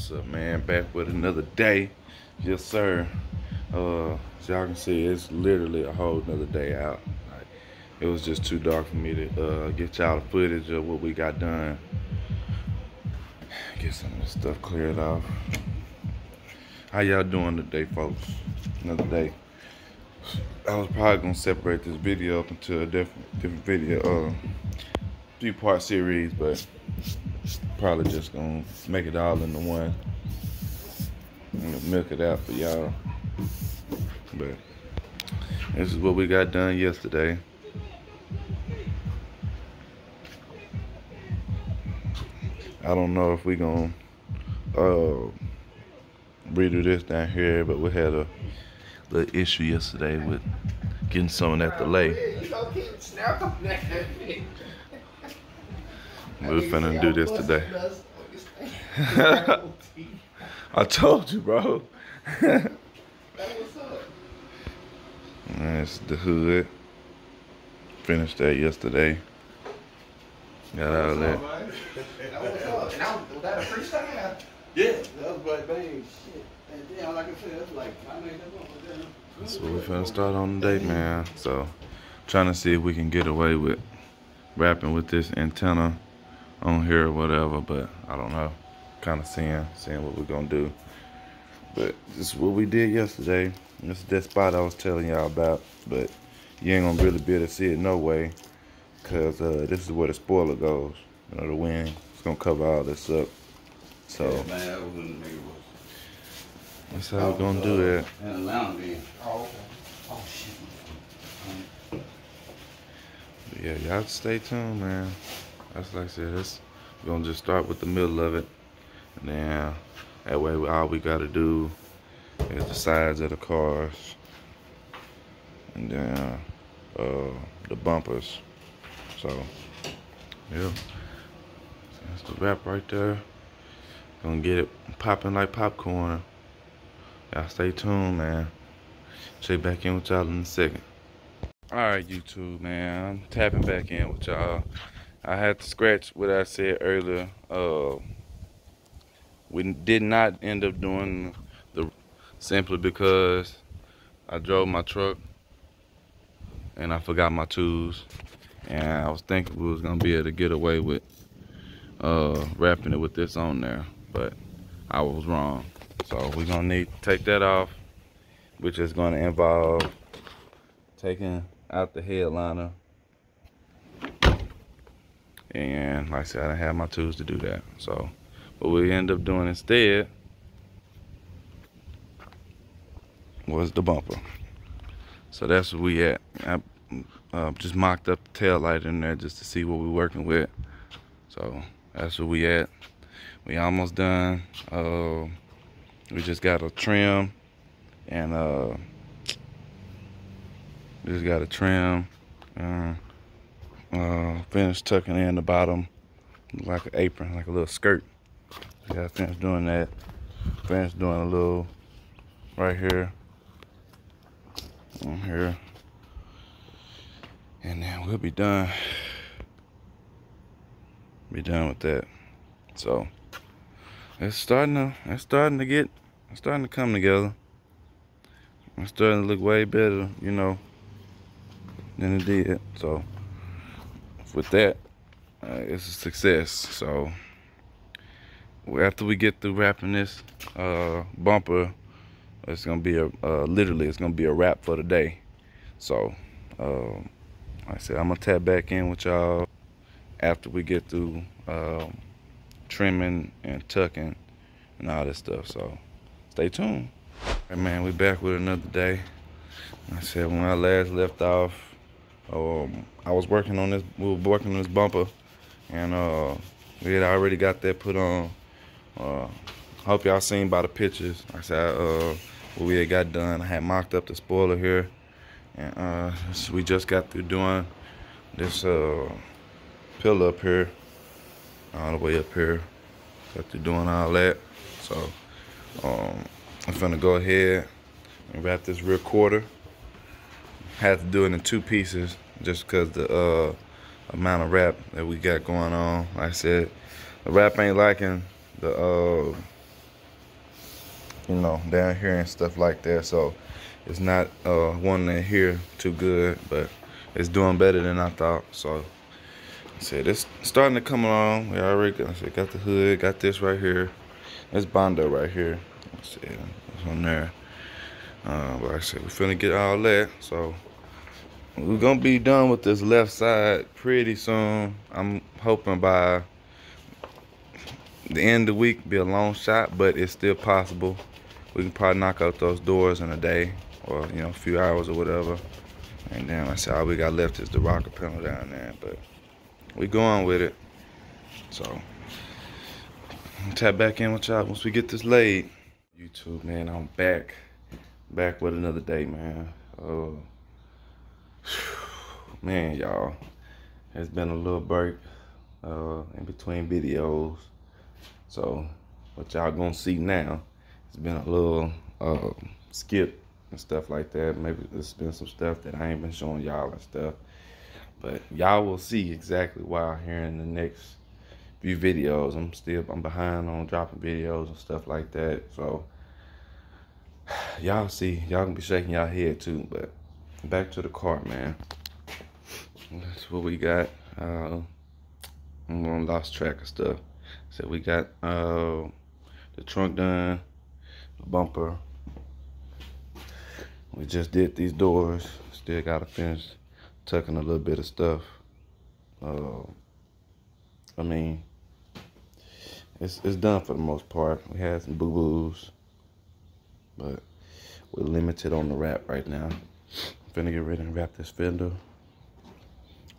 What's up, man? Back with another day. Yes, sir. Uh, as y'all can see, it's literally a whole another day out. Like, it was just too dark for me to uh, get y'all the footage of what we got done. Get some of this stuff cleared off. How y'all doing today, folks? Another day. I was probably gonna separate this video up into a different different video, uh, three part series, but probably just gonna make it all into one. Milk it out for y'all. But this is what we got done yesterday. I don't know if we gonna uh, redo this down here, but we had a little issue yesterday with getting some of that delay. We're finna do this today. I told you, bro. That's the hood. Finished that yesterday. Got out of that. Was that a freestyle? Yeah, that was shit. And damn, like I said, that's like, I made that one. That's what we finna start on today, man. So, trying to see if we can get away with wrapping with this antenna on here or whatever, but I don't know. Kind of seeing, seeing what we're gonna do. But this is what we did yesterday. This is that spot I was telling y'all about, but you ain't gonna really be able to see it no way, cause uh, this is where the spoiler goes. You know, the wind. It's gonna cover all this up. So Yeah, man, that was when the nigga was. that's how we're gonna do that. And Atlanta. Oh, okay. Oh, shit. But yeah, y'all stay tuned, man. That's like I said, it's, we're gonna just start with the middle of it. And then that way all we gotta do is the sides of the cars. And then uh, the bumpers. So, yeah. That's the wrap right there. Gonna get it popping like popcorn. Y'all stay tuned, man. Check back in with y'all in a second. All right, YouTube, man. I'm tapping back in with y'all. I had to scratch what I said earlier. Uh, we did not end up doing the simply because I drove my truck and I forgot my tools. And I was thinking we was gonna be able to get away with uh, wrapping it with this on there, but I was wrong. So we're gonna need to take that off, which is gonna involve taking out the headliner. And like I said, I didn't have my tools to do that. So what we end up doing instead was the bumper. So that's where we at. I uh, just mocked up the tail light in there just to see what we're working with. So that's where we at. We almost done. Uh, we just got a trim and uh, just got a trim. Uh, uh, finished tucking in the bottom like an apron, like a little skirt. Yeah, finished doing that. Finished doing a little right here, on here, and then we'll be done. Be done with that. So it's starting to, it's starting to get, it's starting to come together. It's starting to look way better, you know, than it did. So with that, uh, it's a success. So after we get through wrapping this uh, bumper, it's gonna be a uh, literally it's gonna be a wrap for the day. So uh, like I said, I'm gonna tap back in with y'all after we get through um, trimming and tucking and all this stuff. So stay tuned. Hey man, we back with another day. Like I said when I last left off, um, I was working on this. We were working on this bumper, and uh, we had already got that put on. Uh, hope y'all seen by the pictures. Like I said, uh, what we had got done. I had mocked up the spoiler here, and uh, so we just got through doing this uh, pillar up here, all the way up here. Got through doing all that. So um, I'm gonna go ahead and wrap this rear quarter. Had to do it in two pieces just because the uh, amount of wrap that we got going on. Like I said, the wrap ain't liking the uh, you know, down here and stuff like that. So it's not uh, one that here too good, but it's doing better than I thought. So I said it's starting to come along. We already got, said, got the hood, got this right here. It's Bondo right here. I it's on there. Uh, but like I said, we're finna get all that. So we're gonna be done with this left side pretty soon. I'm hoping by the end of the week be a long shot, but it's still possible. We can probably knock out those doors in a day or you know a few hours or whatever. And then I said all we got left is the rocker panel down there, but we going with it. So tap back in with y'all once we get this laid. YouTube man, I'm back, back with another day, man. Uh, man, y'all, it's been a little break uh, in between videos. So what y'all gonna see now, it's been a little uh, skip and stuff like that. Maybe there's been some stuff that I ain't been showing y'all and stuff. But y'all will see exactly why here in the next few videos. I'm still I'm behind on dropping videos and stuff like that. So y'all see, y'all gonna be shaking y'all head too. But back to the car, man. That's what we got. Uh, I'm on lost track of stuff. So we got uh, the trunk done, the bumper, we just did these doors. Still gotta finish tucking a little bit of stuff. Uh, I mean, it's it's done for the most part. We had some boo boos, but we're limited on the wrap right now. Finna get ready and wrap this fender.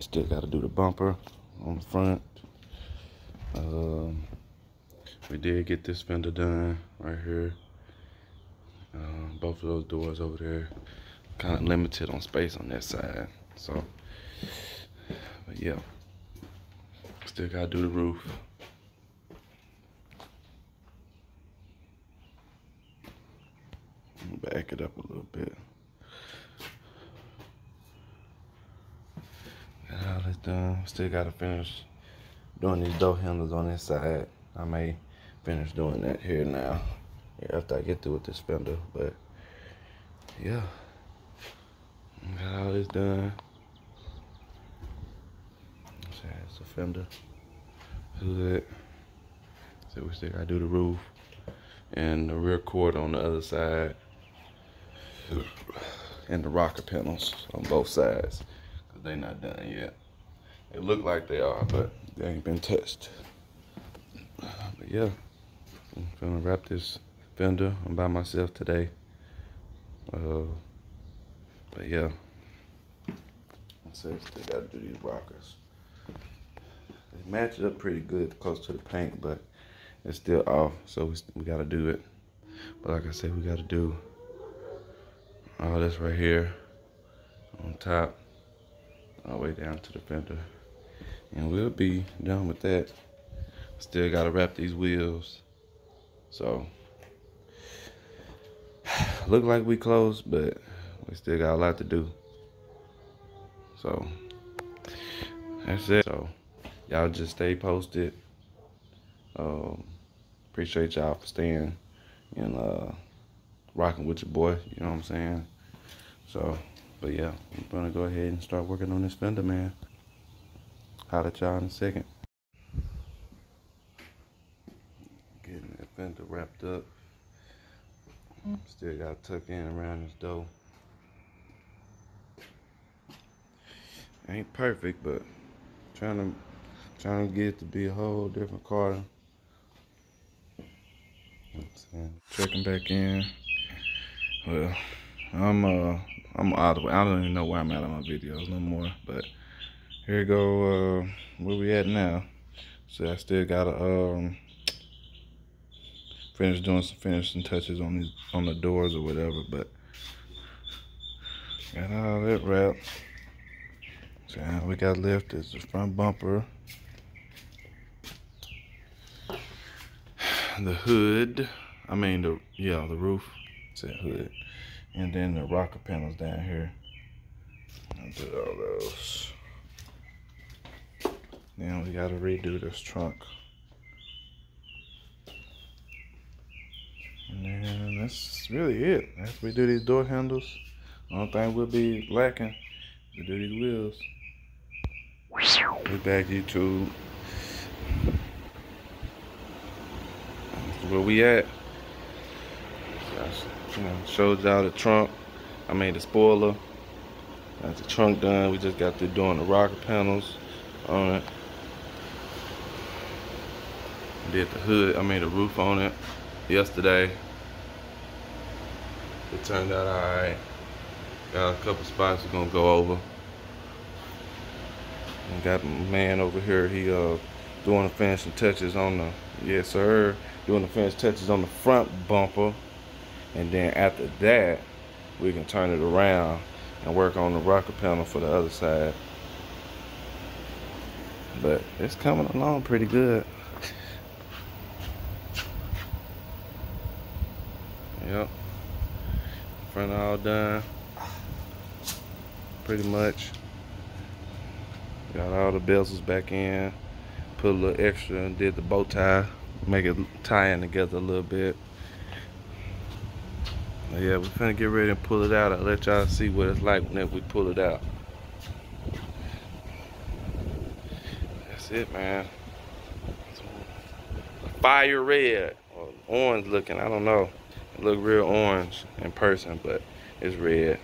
Still gotta do the bumper on the front. Um, we did get this fender done right here. Uh, both of those doors over there kind of limited on space on that side. So, but yeah, still gotta do the roof. Back it up a little bit. Got all this done. Still gotta finish doing these door handles on this side. I may finish doing that here now yeah, after I get through with this fender. But yeah, got all this done. So it's a fender, hood. So we still gotta do the roof and the rear cord on the other side, and the rocker panels on both sides, they not done yet. They look like they are, but they ain't been touched. But yeah, I'm gonna wrap this fender. I'm by myself today. Uh, but yeah, I said still gotta do these rockers. They match it up pretty good, close to the paint, but it's still off, so we, we gotta do it. But like I said, we gotta do all this right here on top, the way down to the fender. And we'll be done with that. Still gotta wrap these wheels. So look like we close, but we still got a lot to do. So that's it. So y'all just stay posted. Um, appreciate y'all for staying and uh, rocking with your boy. You know what I'm saying? So, but yeah, I'm gonna go ahead and start working on this fender, man. Holler at y'all in a second. Getting that fender wrapped up. Still got to tuck in around this door. Ain't perfect, but trying to trying to get it to be a whole different car. Checking back in. Well, I'm uh I'm out of way. I don't even know where I'm at on my videos no more. But here you go uh where we at now. So I still gotta um finish doing some finishing touches on these on the doors or whatever, but got all that wrapped. So all we got left is the front bumper, the hood. I mean the yeah the roof. Said hood, and then the rocker panels down here. I did all those. Now we gotta redo this trunk. And then that's really it. After we do these door handles, only thing we'll be lacking to do these wheels. We're back YouTube. Where we at? You know, showed y'all the trunk. I made the spoiler. Got the trunk done. We just got through doing the rocker panels on it. Did the hood, I made a roof on it yesterday. It turned out alright. Got a couple spots we're gonna go over. And got my man over here, he uh doing the finishing touches on the yes sir. Doing the finishing touches on the front bumper. And then after that, we can turn it around and work on the rocker panel for the other side. But it's coming along pretty good. Yep. Front all done. Pretty much. Got all the bezels back in. Put a little extra and did the bow tie. Make it tie in together a little bit. Yeah, we're finna get ready and pull it out. I'll let y'all see what it's like when we pull it out. That's it, man. Fire red or orange looking, I don't know. It look real orange in person, but it's red.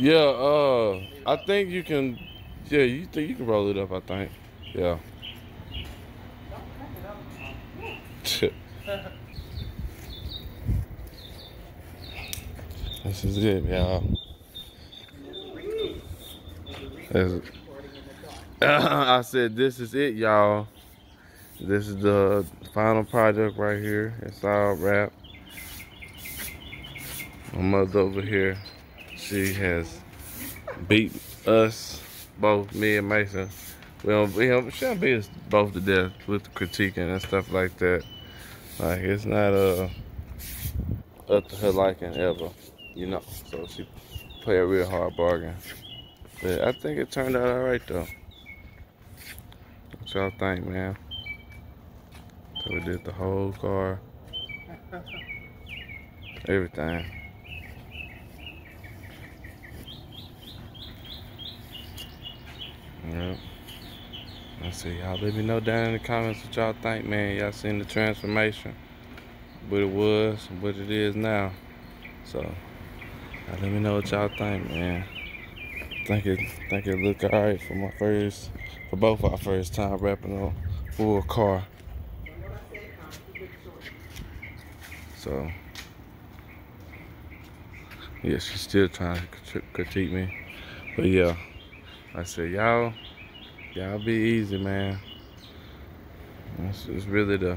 Yeah, uh, I think you can. Yeah, you think you can roll it up? I think. Yeah. this is it, y'all. I said, this is it, y'all. This is the final project right here. It's all wrapped. My mother over here she has beat us, both me and Mason. We don't, we don't, she don't beat us both to death with critiquing and stuff like that. Like, it's not uh, up to her liking ever, you know. So she play a real hard bargain. But I think it turned out all right, though. What y'all think, man? So we did the whole car. Everything. Yep. Let's see. Y'all let me know down in the comments what y'all think, man. Y'all seen the transformation. what it was what it is now. So let me know what y'all think, man. Think it think it look alright for my first for both our first time wrapping on full car. So yeah, she's still trying to critique me. But yeah, I said y'all y'all be easy, man. It's, it's really the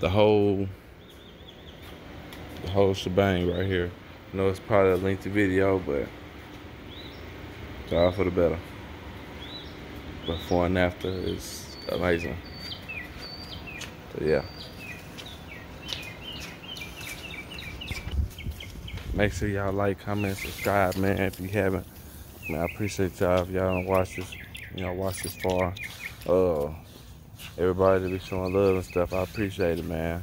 the whole the whole shebang right here. I know it's probably a lengthy video, but it's all for the better. Before and after is amazing. So yeah. Make sure y'all like, comment, subscribe, man, if you haven't. Man, I appreciate y'all if y'all don't watch this, you know, watch this far. Uh, everybody to be showing love and stuff. I appreciate it, man.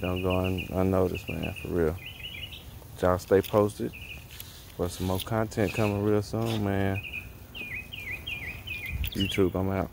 Don't go un unnoticed, man, for real. Y'all stay posted for some more content coming real soon, man. YouTube, I'm out.